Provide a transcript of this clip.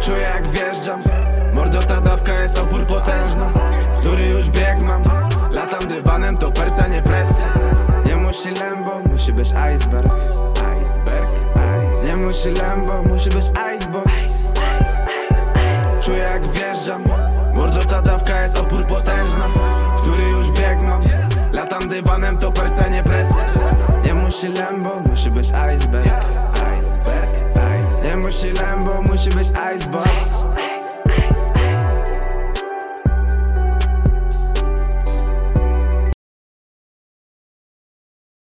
Czuję jak wjeżdżam. Mordo ta dawka jest opór potężny Który już bieg mam. Latam dywanem to persa nie presja Nie musi lembo, musi być iceberg. Iceberg, ice. Nie musi lembo, musi być icebox Mordo ta dawka jest opór potężna Który już bieg mam Latam dywanem to persa nie presja Nie musi lembo, musi być iceberg. Iceberg, ice Nie musi lembo, musi być icebox